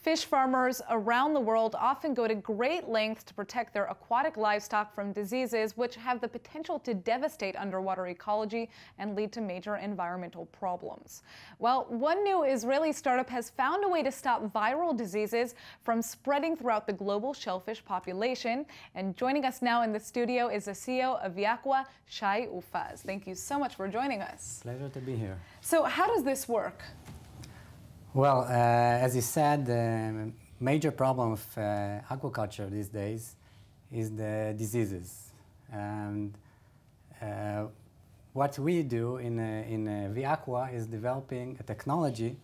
Fish farmers around the world often go to great lengths to protect their aquatic livestock from diseases which have the potential to devastate underwater ecology and lead to major environmental problems. Well, one new Israeli startup has found a way to stop viral diseases from spreading throughout the global shellfish population. And joining us now in the studio is the CEO of ViAqua, Shai Ufaz. Thank you so much for joining us. Pleasure to be here. So, how does this work? Well, uh, as you said, the major problem of uh, aquaculture these days is the diseases. And uh, what we do in, uh, in uh, ViAqua is developing a technology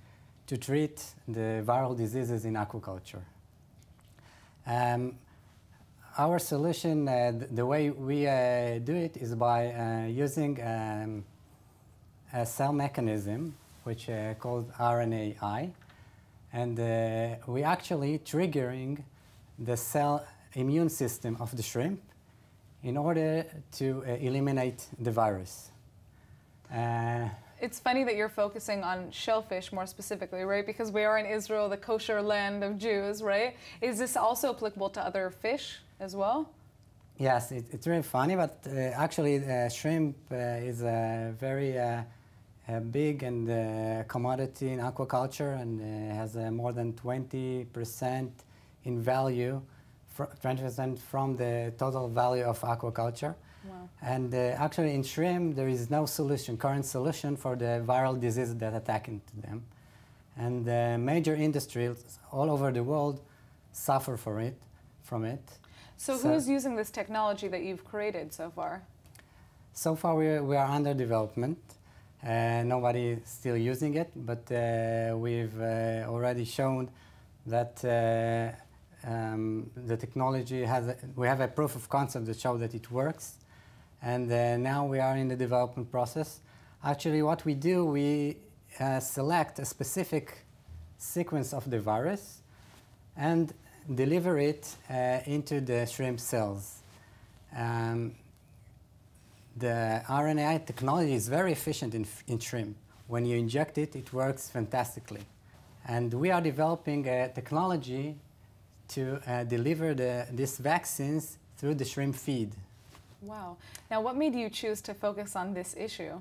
to treat the viral diseases in aquaculture. Um, our solution, uh, the way we do it is by using um, a cell mechanism which uh, called RNAi. And uh, we actually triggering the cell immune system of the shrimp in order to uh, eliminate the virus. Uh, it's funny that you're focusing on shellfish more specifically, right? Because we are in Israel, the kosher land of Jews, right? Is this also applicable to other fish as well? Yes, it, it's really funny, but uh, actually, uh, shrimp uh, is a very uh, big and uh, commodity in aquaculture and uh, has uh, more than 20% in value, 20% from the total value of aquaculture. Wow. And uh, actually in shrimp, there is no solution, current solution for the viral disease that attack into them. And uh, major industries all over the world suffer for it, from it. So, so who's using this technology that you've created so far? So far we are, we are under development. Uh, nobody is still using it, but uh, we've uh, already shown that uh, um, the technology has, a, we have a proof of concept that shows that it works. And uh, now we are in the development process. Actually, what we do, we uh, select a specific sequence of the virus and deliver it into the shrimp cells. Um, the RNAi technology is very efficient in, in shrimp. When you inject it, it works fantastically. And we are developing a technology to uh, deliver the, these vaccines through the shrimp feed. Wow. Now, what made you choose to focus on this issue?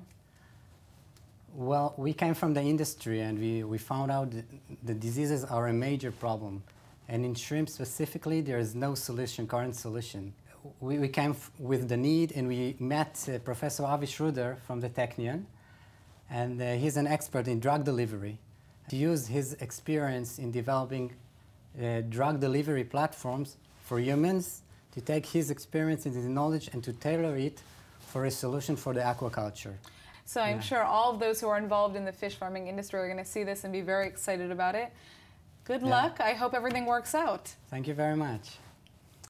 Well, we came from the industry and we, we found out that the diseases are a major problem. And in shrimp specifically, there is no solution, current solution we, we came with the need and we met uh, Professor Avi Schroeder from the Technion. And uh, he's an expert in drug delivery. To use his experience in developing uh, drug delivery platforms for humans, to take his experience and his knowledge and to tailor it for a solution for the aquaculture. So I'm yeah. sure all of those who are involved in the fish farming industry are going to see this and be very excited about it. Good yeah. luck. I hope everything works out. Thank you very much.